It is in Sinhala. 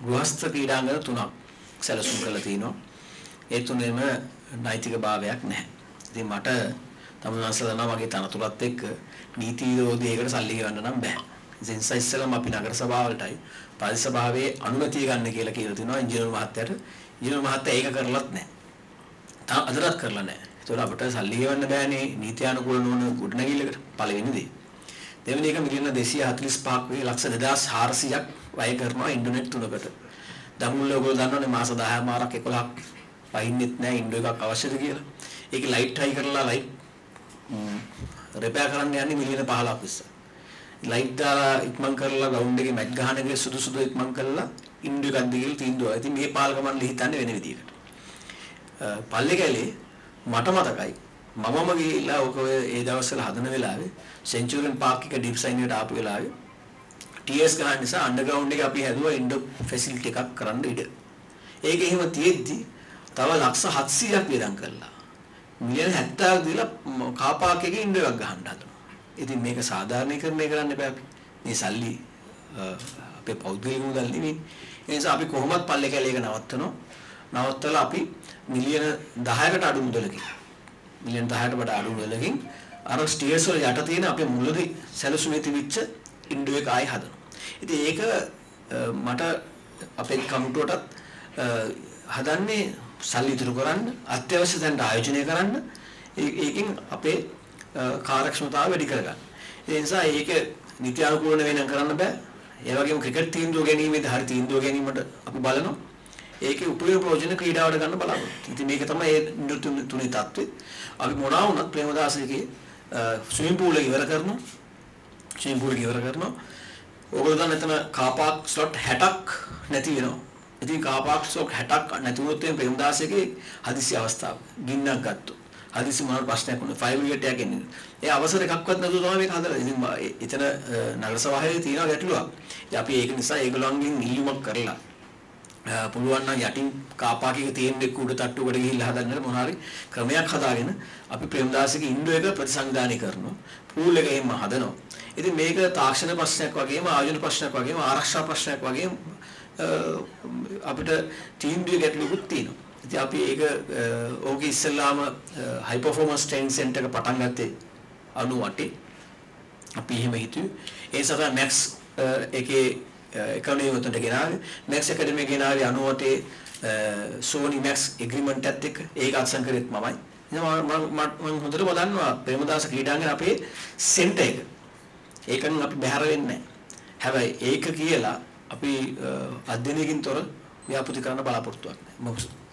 ගෘහස්ත ක්‍රීඩාංගන තුනක් සැලසුම් කරලා තිනවා. ඒ තුනේම නෛතික භාවයක් නැහැ. ඉතින් මට තමුන්වන්සලා දන්නවා මගේ තනතුරත් එක්ක නීති විරෝධයකට සල්ලි ගන්න නම් බෑ. ඉතින් ඉස්සෙල්ලාම අපි නගර සභාවලටයි පරිසර සභාවේ අනුමැතිය ගන්න කියලා කියලා තිනවා ඉංජිනේරු මහත්තයාට. ඉංජිනේරු මහත්තයා ඒක කරලත් නැහැ. තාම අදටත් කරලා නැහැ. ඒතකොට අපිට සල්ලි ගෙවන්න බෑනේ නීත්‍යානුකූල නොවන ගොඩනැගිල්ලකට පළවෙනි දේ. දෙවෙනි එක මිලියන 245ක් වේ ලක්ෂ 2400ක් වැය කරනවා ඉන්ටර්නෙට් තුනකට. දමුල්ල ඔයගොල්ලෝ දන්නවනේ මාස 10 මාරක් 11ක් වහින්නෙත් නැහැ ඉන්ඩෝ එකක් අවශ්‍යද කියලා. ඒක ලයිට් හයි කරලා ලයිට් රිපෙයාර් කරන්න යන්නේ මිලියන 15ක් විස්ස. ලයිට් දාලා ඉක්මන් කරලා ග්‍රවුන්ඩ් එකේ මැච් ගහන එක සුදු සුදු ඉක්මන් කරලා ඉන්ඩෝ එකක් දී කියලා තීන්දුව. ඉතින් මේ පාලක මණ්ඩලය හිතන්නේ වෙන විදිහකට. පල්ලේ කැලේ මට මතකයි මමම ගිහිල්ලා ඔක ඒ දවස්වල හදන වෙලාවේ සෙන්චුරියන් පාක් එක ඩිසයින් එකට ආපු වෙලාවේ TS ගන්න නිසා අන්ඩර්ග්‍රවුන්ඩ් එක අපි හැදුවා ඉන්ඩෝ ෆැසිලිටි එකක් කරන්න ඉඩ. ඒක එහෙම තියෙද්දි තව ලක්ෂ 700ක් වියදම් කළා. මිලියන 70ක් දීලා කාර් පාක් එකේ ඉන්ඩෝ එකක් ගහන්න හදනවා. ඉතින් මේක සාධාරණීකරණය කරන්න එපා අපි. මේ සල්ලි අපේ පෞද්ගලික මුදල් නෙවෙයි. ඒ නිසා අපි කොහොමත් පල්ලේ කැලේ එක නවත්තනවා. නවත්තලා අපි මිලියන 10කට අඩු මුදලකින් මිලියන 10කට වඩා අඩු මුදලකින් අර ස්ටියර්ස් වල යට තියෙන අපේ මුලදී සැලසුමේ තිබිච්ච ඉන්ඩෝ එක ආයි හදනවා. ඉතින් ඒක මට අපේ කමිටුවටත් හදන්නේ සල්ලි ඉතුරු කරන්න අත්‍යවශ්‍ය තැනට ආයෝජනය කරන්න ඒකෙන් අපේ කාර්යක්ෂමතාව වැඩි කරගන්න. ඒ නිසා ඒක නීති අනුකූල වෙන කරන්න බෑ. ඒ වගේම ක්‍රිකට් තීන්දුව ගැනීමේදී හරි තීන්දුව ගැනීමට අපි බලනවා. ඒකේ උපයෝග ප්‍රයෝජන ක්‍රීඩාවට ගන්න බලාපොරොත්තු. ඉතින් මේක තමයි ඒ තුනේ தත්ත්වය. අපි මොනවා වුණත් ප්‍රේමදාසගේ ස්විමින් pool එක ඉවර කරනවා. ස්විමින් pool එක ඉවර කරනවා. ඕගොල්ලෝ දැන් එතන කාපාක් ස්ලොට් 60ක් නැති වෙනවා. ඉතින් කාපාක් ස්ලොට් 60ක් නැති වුණොත් එම් ප්‍රේමදාසගේ හදිසි අවස්ථාව. ගින්නක් ගත්තොත්. හදිසි මොන ප්‍රශ්නයක් වුණා ෆයිව් විකට් එකක් එන්නේ. ඒ අවසර එකක්වත් නැතුව තමයි මේක හදලා. ඉතින් එතන නගර සභාවේ තියෙන ගැටලුවක්. ඉතින් අපි ඒක නිසා ඒගොල්ලන්ගෙන් ඉල්ලුමක් කරලා පුළුවන් නම් යටින් කාපාකික තියෙන්නේ කුඩ තට්ටුවකට ගිහිල්ලා හදන්න මොන හරි ක්‍රමයක් හදාගෙන අපි ප්‍රේමදාසගේ ඉන්ඩෝ එක ප්‍රතිසංධානය කරනවා. පූල් එක එහෙම හදනවා. ඉතින් මේක තාක්ෂණ ප්‍රශ්නයක් වගේම ආයෝජන ප්‍රශ්නයක් වගේම ආරක්ෂා ප්‍රශ්නයක් වගේම අපිට තීන්දුවේ ගැටලුකුත් තියෙනවා. ඉතින් අපි ඒක ඕකේ ඉස්සෙල්ලාම හයි පර්ෆෝමන්ස් ට්‍රේනින් සෙන්ටර් එක පටන් ගත්තේ 98 අපි එහෙම හිතුවේ. ඒ සතා මැක්ස් එකේ එකනේ උතන්ට ගෙනාවේ මැක්ස් ඇකඩමි ගෙනාවේ 98 සෝනි මැක්ස් එග්‍රීමන්ට් එකත් එක්ක ඒක අත්සන් කරෙත් මමයි. මම මම හොඳට බලන්නවා ප්‍රේමදාස ක්‍රීඩාංගන අපේ සෙන්ටර් එක. ඒකෙන් අපි බැහැර වෙන්නේ හැබැයි ඒක කියලා අපි අධ්‍යයනයකින් තොර ව්‍යාපෘති කරන්න බලාපොරොත්තුවක් නැහැ.